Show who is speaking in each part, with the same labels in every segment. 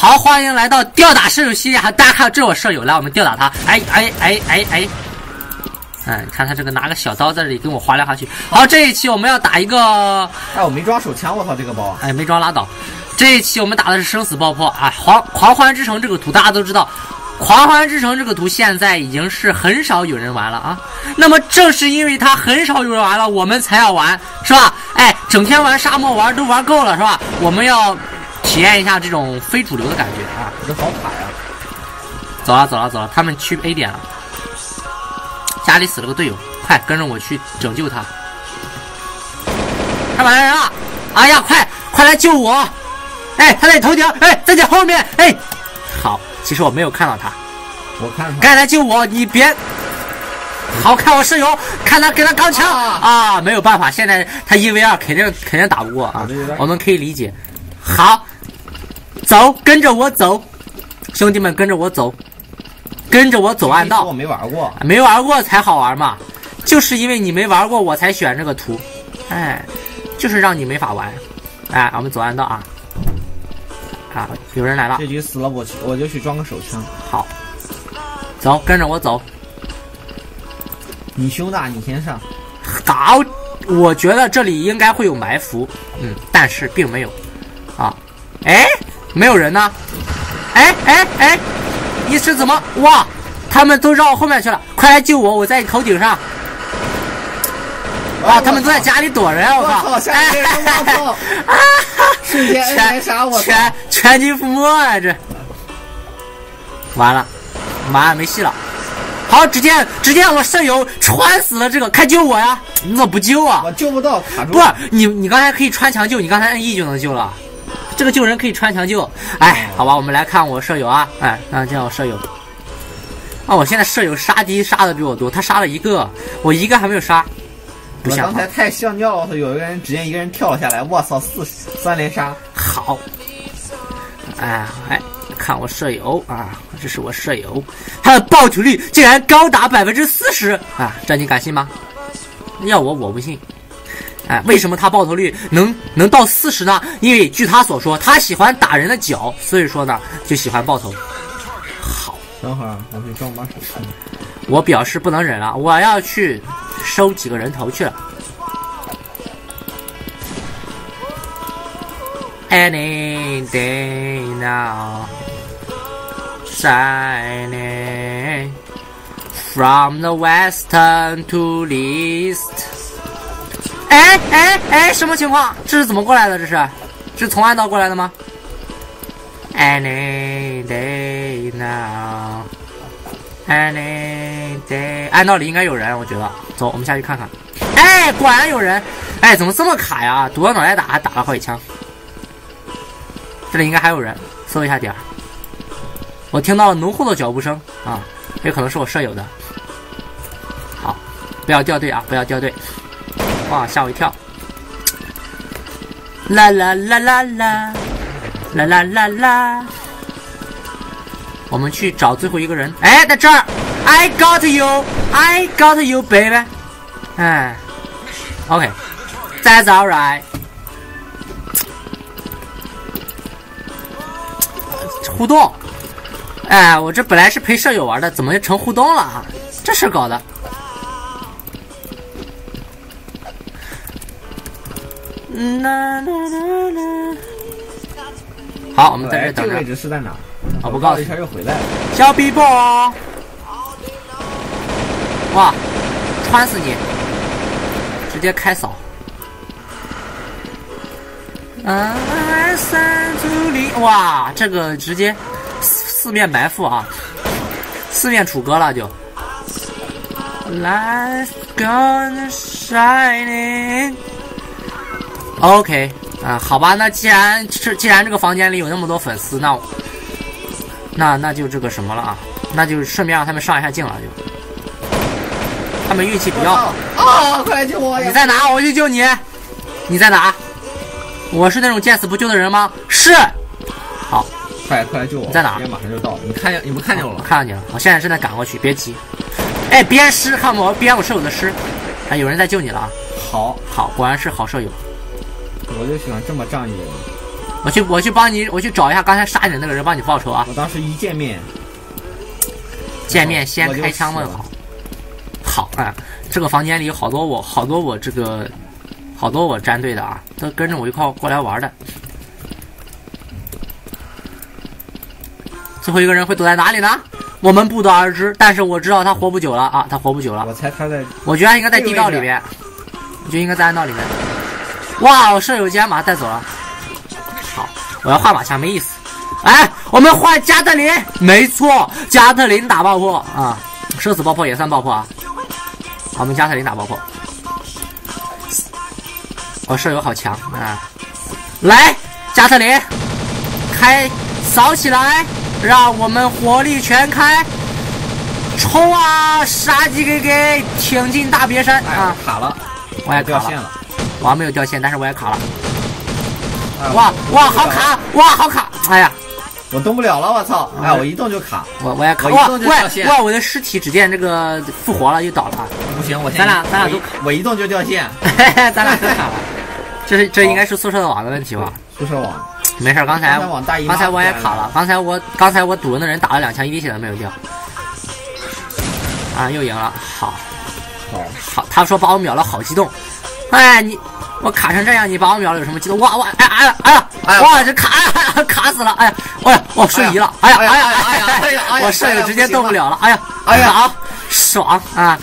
Speaker 1: 好，欢迎来到吊打舍友系列。大家看，这是我舍友，来，我们吊打他。哎哎哎哎哎，嗯，看他这个拿个小刀在这里跟我划来划去。好，这一期我们要打一个，
Speaker 2: 哎，我没装手枪，我操，这个包，
Speaker 1: 哎，没装拉倒。这一期我们打的是生死爆破啊！狂狂欢之城这个图大家都知道，狂欢之城这个图现在已经是很少有人玩了啊。那么正是因为它很少有人玩了，我们才要玩，是吧？哎，整天玩沙漠玩都玩够了，是吧？我们要。体验一下这种非主流的感觉啊！
Speaker 2: 人好卡呀！
Speaker 1: 走了走了走了，他们去 A 点了。家里死了个队友，快跟着我去拯救他！他来人了！哎呀，快快来救我！哎，他在头顶，哎，在你后面，哎，好，其实我没有看到他。
Speaker 2: 我看，
Speaker 1: 赶紧来救我！你别，好看我室友，看他给他钢枪啊！没有办法，现在他一 v 二肯定肯定打不过啊！我们可以理解。好。走，跟着我走，兄弟们跟着我走，跟着我走暗道。
Speaker 2: 我没玩过，
Speaker 1: 没玩过才好玩嘛，就是因为你没玩过，我才选这个图，哎，就是让你没法玩，哎，我们走暗道啊，啊，有人来了，
Speaker 2: 这局死了我去，我就去装个手枪。
Speaker 1: 好，走，跟着我走，
Speaker 2: 你胸大，你先上。
Speaker 1: 好，我觉得这里应该会有埋伏，嗯，但是并没有，啊，哎。没有人呢，哎哎哎，你是怎么哇？他们都绕后面去了，快来救我！我在头顶上。哇，他们都在家里躲着呀，我靠！
Speaker 2: 我操！啊瞬间全杀我！
Speaker 1: 全全军覆没啊！这完了，完了，没戏了。好，只见只见我舍友穿死了这个，快救我呀！你怎么不救啊？
Speaker 2: 我救不到，卡住。
Speaker 1: 不，你你刚才可以穿墙救，你刚才按 E 就能救了。这个救人可以穿墙救，哎，好吧，我们来看我舍友啊，哎，啊，见我舍友，啊，我现在舍友杀敌杀的比我多，他杀了一个，我一个还没有杀，不
Speaker 2: 我刚才太像尿了，有一个人直接一个人跳了下来，我操，四三连杀，
Speaker 1: 好，哎哎，看我舍友啊，这是我舍友，他的爆头率竟然高达百分之四十。啊，这你敢信吗？要我我不信。哎，为什么他爆头率能能到四十呢？因为据他所说，他喜欢打人的脚，所以说呢就喜欢爆头。好，
Speaker 2: 等会儿我去装把手枪。
Speaker 1: 我表示不能忍了，我要去收几个人头去了。Any day now, shining from the western to east. 哎哎哎，什么情况？这是怎么过来的？这是，是从暗道过来的吗？Any day now, any day，暗道里应该有人，我觉得。走，我们下去看看。哎，果然有人。哎，怎么这么卡呀？躲着脑袋打，还打了好几枪。这里应该还有人，搜一下点儿。我听到了浓厚的脚步声啊，有可能是我舍友的。好，不要掉队啊，不要掉队。哇！吓我一跳！啦啦啦啦啦，啦啦啦啦！我们去找最后一个人。哎，在这儿！I got you, I got you, baby。哎，OK，That's all right。互动！哎，我这本来是陪舍友玩的，怎么又成互动了啊？这事搞的！好，我们在这等着。
Speaker 2: 这个位置是在哪？
Speaker 1: 我，不告诉
Speaker 2: 一下又回来了。
Speaker 1: 小逼波！哇，穿死你！直接开扫。啊，三足零！哇，这个直接四面埋伏啊，四面楚歌了就。Life gonna shining。OK，啊，好吧，那既然是既然这个房间里有那么多粉丝，那那那就这个什么了啊？那就顺便让他们上一下镜了，就他们运气比较好
Speaker 2: 啊！快来救我！
Speaker 1: 你在哪？我去救你。你在哪？我是那种见死不救的人吗？是。好，
Speaker 2: 快快来救我！
Speaker 1: 你在哪？
Speaker 2: 马上就到了。你看见？你们看见我了？
Speaker 1: 看到你了。我现在正在赶过去，别急。哎，鞭尸，看我鞭我舍友的尸。哎，有人在救你了啊！
Speaker 2: 好，
Speaker 1: 好，果然是好舍友。
Speaker 2: 我就喜欢这么仗义的人。
Speaker 1: 我去，我去帮你，我去找一下刚才杀你的那个人，帮你报仇啊！
Speaker 2: 我当时一见面，
Speaker 1: 见面先开枪问好。好啊，这个房间里有好多我，好多我这个，好多我战队的啊，都跟着我一块过来玩的。最后一个人会躲在哪里呢？我们不得而知，但是我知道他活不久了啊，他活不久了。
Speaker 2: 我猜他在
Speaker 1: 我觉得他应该在地道里面，我觉得应该在暗道里面。哇，我舍友竟然把他带走了。好，我要换把枪，没意思。哎，我们换加特林，没错，加特林打爆破啊，射死爆破也算爆破啊。好，我们加特林打爆破。我舍友好强啊！来，加特林，开扫起来，让我们火力全开，冲啊！杀鸡给给，挺进大别山
Speaker 2: 哎
Speaker 1: 啊！
Speaker 2: 卡了，
Speaker 1: 我也
Speaker 2: 掉线了。
Speaker 1: 我还没有掉线，但是我也卡了。
Speaker 2: 哎
Speaker 1: 哇哇，好卡！哇，好卡！哎呀，
Speaker 2: 我动不了了，我操！哎，我一动就卡，
Speaker 1: 我我也卡！
Speaker 2: 我一
Speaker 1: 哇
Speaker 2: 动就掉线
Speaker 1: 哇哇！我的尸体只见这个复活了，又倒了。
Speaker 2: 不行，我现
Speaker 1: 咱俩咱俩都
Speaker 2: 我一我一动就掉线。
Speaker 1: 咱俩都卡了。这是这应该是宿舍的网的问题吧？
Speaker 2: 宿舍网，
Speaker 1: 没事，刚才
Speaker 2: 刚才
Speaker 1: 我也卡了，刚才我刚才我堵人的人打了两枪，一滴血都没有掉。啊，又赢了，好。
Speaker 2: 好，
Speaker 1: 好，他说把我秒了，好激动。哎，你我卡成这样，你把我秒了有什么激动？哇哇，哎哎呀哎呀，哇这卡卡死了！哎呀，我我瞬移了！哎呀哎呀哎呀
Speaker 2: 哎呀
Speaker 1: 我舍友直接动不了了！哎呀
Speaker 2: 哎呀
Speaker 1: 好爽啊！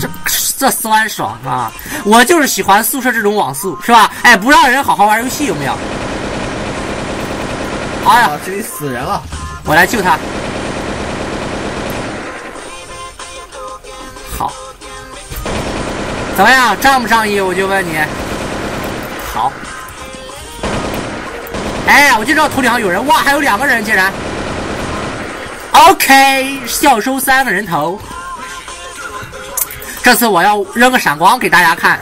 Speaker 1: 这这酸爽啊！我就是喜欢宿舍这种网速，是吧？哎，不让人好好玩游戏有没有？哎呀，
Speaker 2: 啊，这里死人了。
Speaker 1: 我来救他。怎么样？仗不仗义？我就问你。好。哎，我就知道头顶上有人，哇，还有两个人，竟然。OK，笑收三个人头。这次我要扔个闪光给大家看，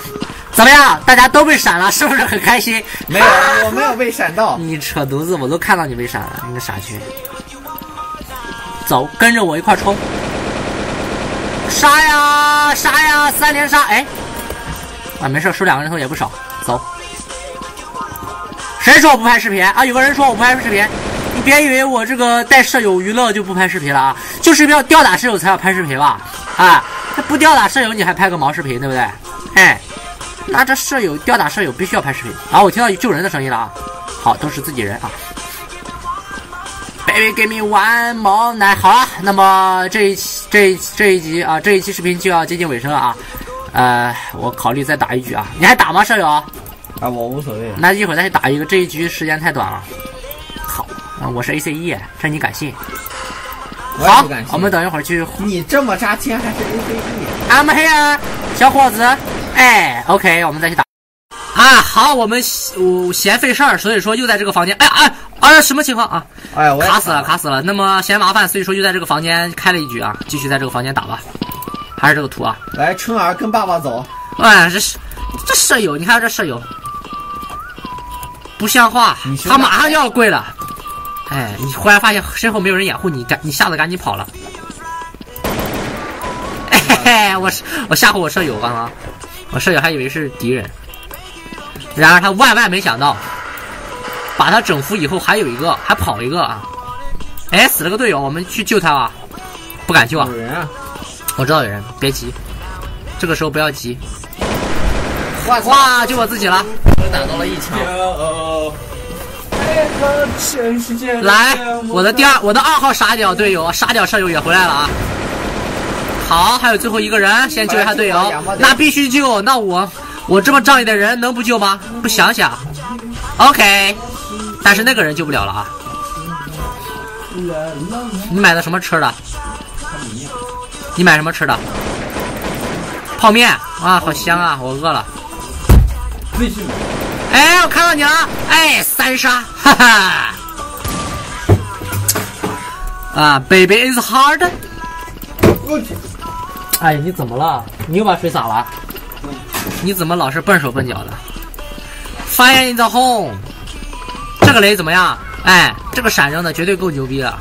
Speaker 1: 怎么样？大家都被闪了，是不是很开心？
Speaker 2: 没有，我没有被闪到。
Speaker 1: 你扯犊子，我都看到你被闪了，你个傻缺！走，跟着我一块冲！杀呀杀呀，三连杀！哎，啊，没事，收两个人头也不少。走。谁说我不拍视频啊？有个人说我不拍视频，你别以为我这个带舍友娱乐就不拍视频了啊！就是要吊打舍友才要拍视频吧？啊，不吊打舍友你还拍个毛视频，对不对？哎，那这舍友吊打舍友必须要拍视频。啊，我听到救人的声音了啊！好，都是自己人啊。Baby give me one more night。好了，那么这一期这一这一集啊，这一期视频就要接近尾声了啊。呃，我考虑再打一局啊，你还打吗，舍友？
Speaker 2: 啊，我无所谓。
Speaker 1: 那一会儿再去打一个，这一局时间太短了。好，啊，我是 ACE，，这你敢信？好
Speaker 2: 我也不敢信，
Speaker 1: 我们等一会儿去。
Speaker 2: 你这么扎天还是 A C
Speaker 1: E？I'm here，小伙子。哎，OK，我们再去打。啊，好，我们我嫌费事儿，所以说又在这个房间。哎哎哎，什么情况啊？
Speaker 2: 哎呀，我
Speaker 1: 卡死了，卡死了。那么嫌麻烦，所以说又在这个房间开了一局啊，继续在这个房间打吧。还是这个图啊？
Speaker 2: 来，春儿跟爸爸走。
Speaker 1: 哎，这是这舍友，你看这舍友不像话他马上就要跪了。哎，你忽然发现身后没有人掩护你，赶你吓得赶紧跑了。哎嘿嘿，我是我吓唬我舍友刚刚，我舍友还以为是敌人，然而他万万没想到，把他整服以后还有一个，还跑一个啊！哎，死了个队友，我们去救他啊！不敢救啊
Speaker 2: 有！人啊！
Speaker 1: 我知道有人，别急，这个时候不要急。
Speaker 2: 哇
Speaker 1: 就我自己了。
Speaker 2: 我打到了一枪。
Speaker 1: 来，我的第二，我的二号傻屌队友，傻屌舍友也回来了啊！好，还有最后一个人，先救一下队友，那必须救。那我，我这么仗义的人能不救吗？不想想，OK。但是那个人救不了了啊！你买的什么吃的？你买什么吃的？泡面啊，好香啊！我饿了。哎，我看到你了！哎，三杀，哈哈！啊，baby is hard。哎，你怎么了？你又把水洒了？你怎么老是笨手笨脚的？Fire in the home，这个雷怎么样？哎，这个闪扔的绝对够牛逼了。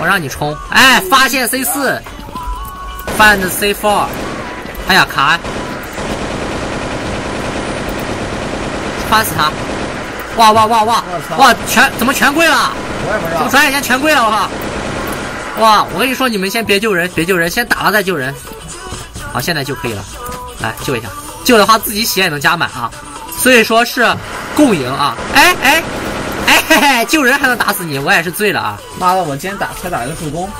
Speaker 1: 我让你冲！哎，发现 C 四，find C four。哎呀，卡！穿死他！哇哇哇哇哇，全怎么全跪了？
Speaker 2: 我也不知道。
Speaker 1: 怎么转眼间全跪了？我靠！哇，我跟你说，你们先别救人，别救人，先打了再救人。好，现在就可以了，来救一下。救的话自己血也能加满啊，所以说是共赢啊。哎哎哎嘿嘿，救人还能打死你，我也是醉了啊。
Speaker 2: 妈的，我今天打才打了个助攻，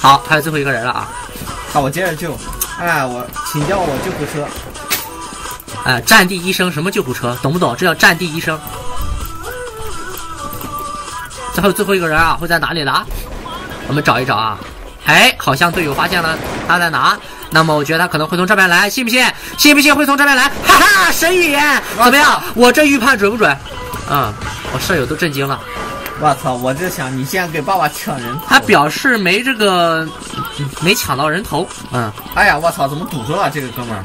Speaker 1: 好，还有最后一个人了啊。
Speaker 2: 好，我接着救。哎，我请叫我救护车。
Speaker 1: 哎，战地医生什么救护车，懂不懂？这叫战地医生。最后最后一个人啊，会在哪里拿？我们找一找啊。哎，好像队友发现了他在哪。那么我觉得他可能会从这边来，信不信？信不信会从这边来？哈哈，神预言怎么样？我这预判准不准？嗯，我舍友都震惊了。
Speaker 2: 我操！我就想你竟然给爸爸抢人头。
Speaker 1: 他表示没这个，嗯没抢到人头。嗯，
Speaker 2: 哎呀，我操！怎么堵住了这个哥们儿？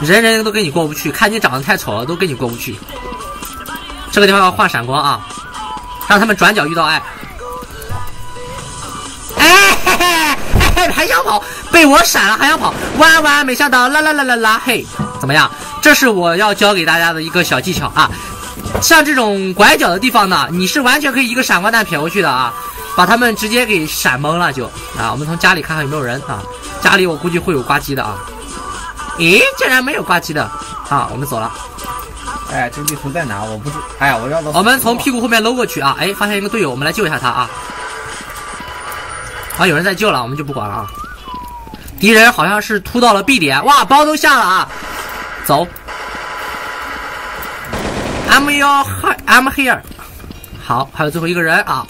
Speaker 1: 人人都跟你过不去，看你长得太丑了，都跟你过不去。这个地方要换闪光啊，让他们转角遇到爱。哎嘿嘿，哎还想跑，被我闪了还想跑，万万没想到，啦啦啦啦啦嘿，怎么样？这是我要教给大家的一个小技巧啊。像这种拐角的地方呢，你是完全可以一个闪光弹撇过去的啊，把他们直接给闪懵了就啊。我们从家里看看有没有人啊，家里我估计会有挂机的啊。咦，竟然没有挂机的啊！我们走了，
Speaker 2: 哎，这个地图在哪？我不知。哎呀，我绕到。
Speaker 1: 我们从屁股后面搂过去啊！哎，发现一个队友，我们来救一下他啊！啊，有人在救了，我们就不管了啊！敌人好像是突到了 B 点，哇，包都下了啊！走，I'm your hi, I'm here。好，还有最后一个人啊，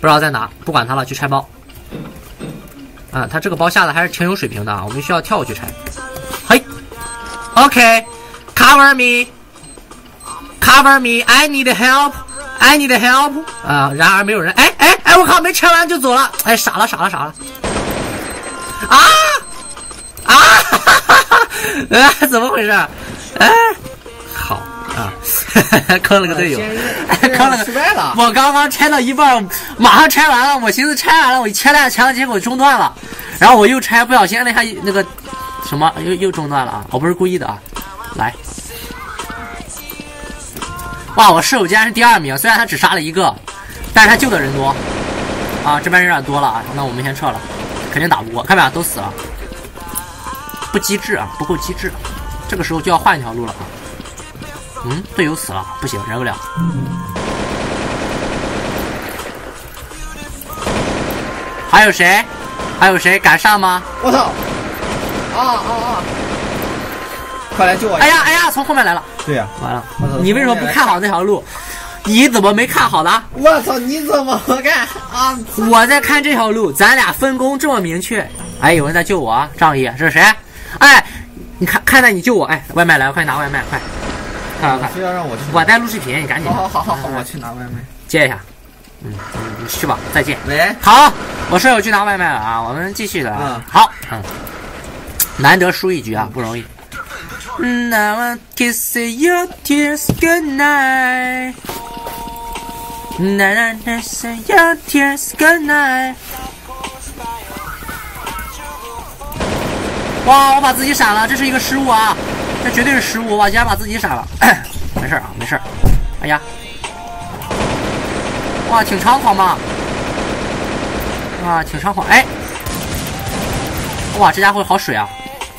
Speaker 1: 不知道在哪，不管他了，去拆包。啊，他这个包下的还是挺有水平的啊，我们需要跳过去拆。嘿，OK，cover me，cover me，I need help，I need help。啊，然而没有人，哎哎哎，我靠，没拆完就走了，哎，傻了傻了傻了。啊啊！哈哈哈！哎，怎么回事？哎，好啊，坑了个队友，坑了个
Speaker 2: 失败了。
Speaker 1: 我刚刚拆到一半，马上拆完了，我寻思拆完了，我一切了下墙，结果中断了，然后我又拆，不小心按了一下那个什么，又又中断了啊！我不是故意的啊，来，哇，我室友竟然是第二名，虽然他只杀了一个，但是他救的人多啊，这边人有点多了啊，那我们先撤了，肯定打不过，看没有，都死了，不机智啊，不够机智，这个时候就要换一条路了啊。嗯，队友死了，不行，忍不了。还有谁？还有谁敢上吗？
Speaker 2: 我操！啊啊啊！快来救我！
Speaker 1: 哎呀哎呀，从后面来了，
Speaker 2: 对呀、
Speaker 1: 完了！你为什么不看好那条路？你怎么没看好呢？
Speaker 2: 我操！你怎么干啊？
Speaker 1: 我在看这条路，咱俩分工这么明确。哎，有人在救我啊！仗义，这是谁？哎，你看，看在你救我，哎，外卖来了，快拿外卖，快！快快快！
Speaker 2: 非要让我去？
Speaker 1: 我在录视频，你赶紧。
Speaker 2: 好好好好我去拿外卖。
Speaker 1: 接一下。嗯，你去吧，再见。
Speaker 2: 喂，
Speaker 1: 好，我舍友去拿外卖了啊，我们继续的啊。
Speaker 2: 嗯
Speaker 1: 好，嗯，难得输一局啊，不容易。Now I kiss your tears goodnight. Now I kiss your tears goodnight. 哇，我把自己闪了，这是一个失误啊，这绝对是失误，哇竟然把自己闪了。没事啊，没事。哎呀，哇，挺猖狂嘛。啊，挺猖狂！哎，哇，这家伙好水啊，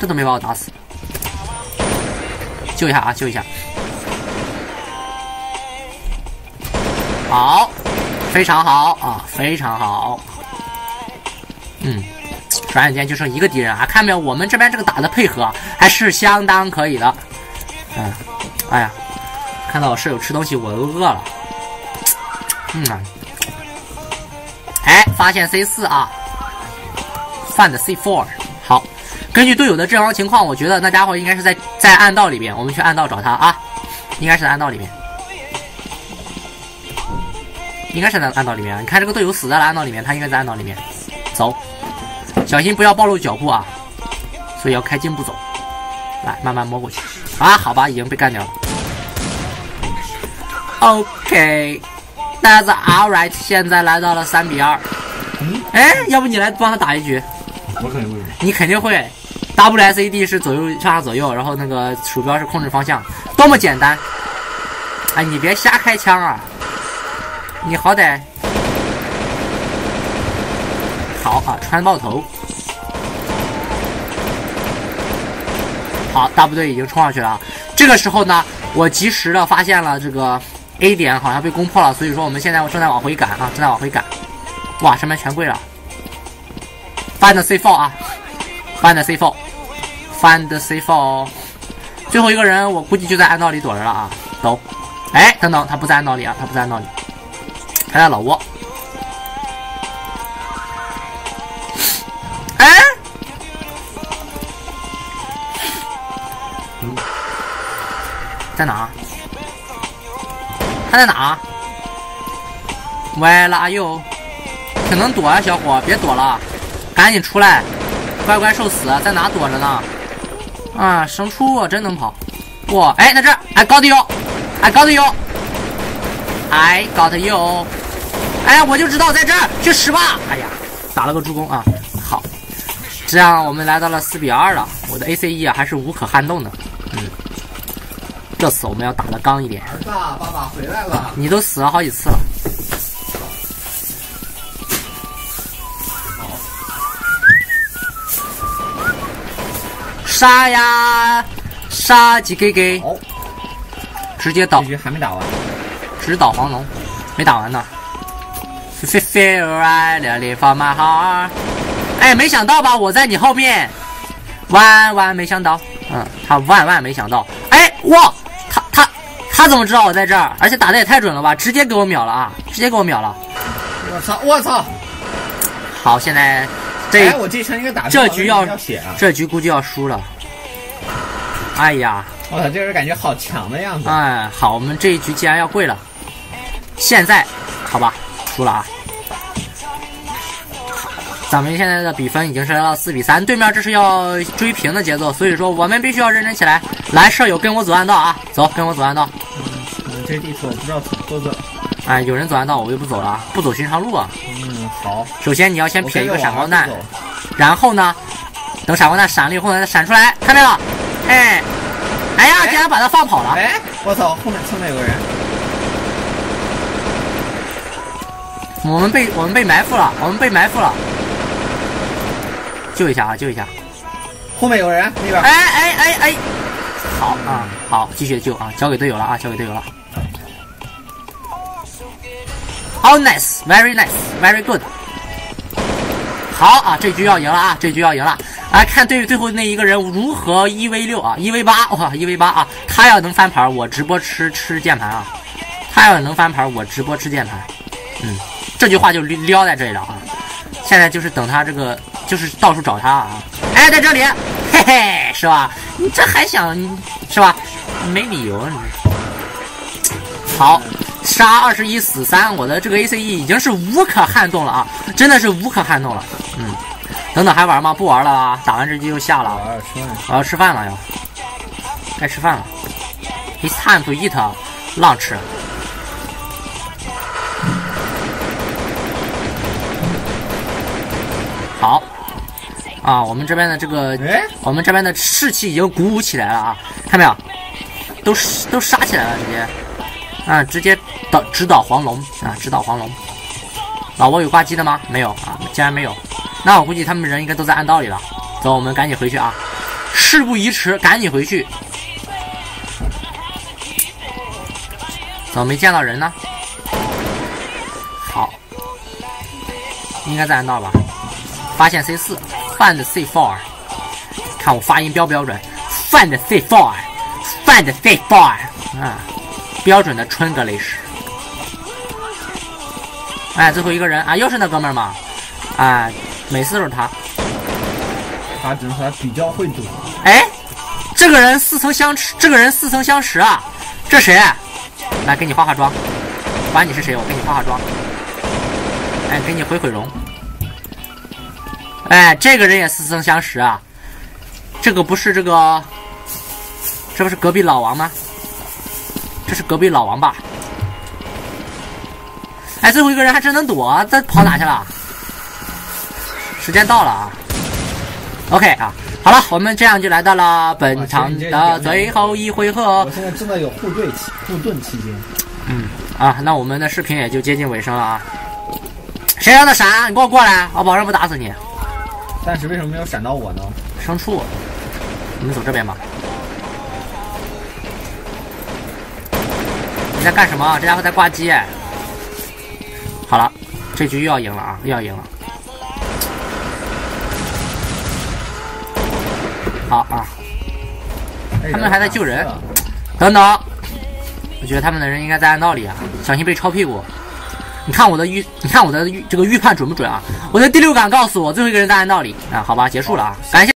Speaker 1: 这都没把我打死。救一下啊，救一下！好，非常好啊，非常好。嗯，转眼间就剩一个敌人啊，看没有？我们这边这个打的配合还是相当可以的。嗯，哎呀，看到我室友吃东西，我都饿了。嗯。哎，发现 C 四啊，find C four。好，根据队友的阵亡情况，我觉得那家伙应该是在在暗道里边，我们去暗道找他啊，应该是在暗道里面，应该是在暗道里面。你看这个队友死在了暗道里面，他应该在暗道里面。走，小心不要暴露脚步啊，所以要开静步走。来，慢慢摸过去。啊，好吧，已经被干掉了。OK。That's all right，现在来到了三比二。
Speaker 2: 嗯，
Speaker 1: 哎，要不你来帮他打一局？
Speaker 2: 我肯定会。
Speaker 1: 你肯定会。WSAD 是左右上下左右，然后那个鼠标是控制方向，多么简单。哎，你别瞎开枪啊！你好歹好啊，穿爆头。好，大部队已经冲上去了。这个时候呢，我及时的发现了这个 A 点好像被攻破了，所以说我们现在正在往回赶啊，正在往回赶。哇，上面全跪了。Find C4 啊，Find C4，Find C4。最后一个人，我估计就在暗道里躲着了啊，走。哎，等等，他不在暗道里啊，他不在暗道里，他在老窝。在哪？他在哪？Where are you？挺能躲啊，小伙，别躲了，赶紧出来！乖乖受死，在哪躲着呢？啊，牲畜真能跑！哇，哎，在这儿，I got you，I got you，I got you！哎，我就知道在这儿，去十吧！哎呀，打了个助攻啊！好，这样我们来到了四比二了，我的 ACE 啊还是无可撼动的。嗯这次我们要打的刚一点。
Speaker 2: 儿子，爸爸回来了。
Speaker 1: 你都死了好几次了。杀呀，杀鸡给给！直接倒
Speaker 2: 这，局还没打完。
Speaker 1: 直捣黄龙，没打完呢。Feel feel right, really for my heart。哎，没想到吧，我在你后面，万万没想到，嗯，他万万没想到，哎，哇！他怎么知道我在这儿？而且打的也太准了吧！直接给我秒了啊！直接给我秒了！
Speaker 2: 我操！我操！
Speaker 1: 好，现在这
Speaker 2: 我这枪应该打
Speaker 1: 这局
Speaker 2: 要
Speaker 1: 血啊！这局估计要输了。哎呀！
Speaker 2: 我操，这人感觉好强的样子。
Speaker 1: 哎，好，我们这一局既然要跪了，现在好吧，输了啊！咱们现在的比分已经是来到四比三，对面这是要追平的节奏，所以说我们必须要认真起来。来，舍友跟我走暗道啊！走，跟我走暗道。
Speaker 2: 嗯，这地图我不知道走走。
Speaker 1: 哎，有人走暗道，我就不走了，不走寻常路啊。
Speaker 2: 嗯，好。
Speaker 1: 首先你要先撇一个闪光弹，然后呢，等闪光弹闪了以后呢，再闪出来，看到没有？哎，哎呀，竟然把他放跑了！
Speaker 2: 哎，我操，后面侧面有个人。
Speaker 1: 我们被我们被埋伏了，我们被埋伏了。救一下啊！救一下！
Speaker 2: 后面有人，那边。
Speaker 1: 哎哎哎哎！好啊，好，继续救啊！交给队友了啊！交给队友了。Oh nice, very nice, very good。好啊，这局要赢了啊！这局要赢了！来看对最后那一个人如何一 v 六啊，一 v 八哇，一 v 八啊！他要能翻盘，我直播吃吃键盘啊！他要能翻盘，我直播吃键盘。嗯，这句话就撩在这里了啊！现在就是等他这个。就是到处找他啊！哎，在这里，嘿嘿，是吧？你这还想是吧？没理由。你好，杀二十一死三，我的这个 ACE 已经是无可撼动了啊！真的是无可撼动了。嗯，等等还玩吗？不玩了啊！打完这局就下了。我要吃饭了要，该吃饭了。It's time to eat lunch。好。啊，我们这边的这个，我们这边的士气已经鼓舞起来了啊！看没有，都都杀起来了，直接，啊，直接导直捣黄龙啊，直捣黄龙。老挝有挂机的吗？没有啊，竟然没有。那我估计他们人应该都在暗道里了。走，我们赶紧回去啊！事不宜迟，赶紧回去。怎么没见到人呢？好，应该在暗道吧？发现 C 四。Find C four，看我发音标不标准？Find C4，Find C4，啊，标准的春格雷士。哎，最后一个人啊，又是那哥们儿嘛，啊，每次都是他。
Speaker 2: 他只能说他比较会躲。
Speaker 1: 哎，这个人似曾相识，这个人似曾相识啊，这谁？来给你化化妆，管你是谁，我给你化化妆。哎，给你毁毁容。哎，这个人也似曾相识啊！这个不是这个，这不是隔壁老王吗？这是隔壁老王吧？哎，最后一个人还真能躲，他跑哪去了？时间到了啊！OK 啊，好了，我们这样就来到了本场的最后一回合
Speaker 2: 我。现在正在有护盾期护盾期间，
Speaker 1: 嗯啊，那我们的视频也就接近尾声了啊。谁让他闪？你给我过来，我保证不打死你。
Speaker 2: 但是为什么没有闪到我呢？
Speaker 1: 牲畜，你们走这边吧。在干什么？这家伙在挂机。好了，这局又要赢了啊，又要赢了。好啊，
Speaker 2: 哎
Speaker 1: 他们还在救人等等，我觉得他们的人应该在暗道里啊，小心被抄屁股。你看我的预，你看我的预这个预判准不准啊？我的第六感告诉我，最后一个人在暗道里啊。好吧，结束了啊，感谢。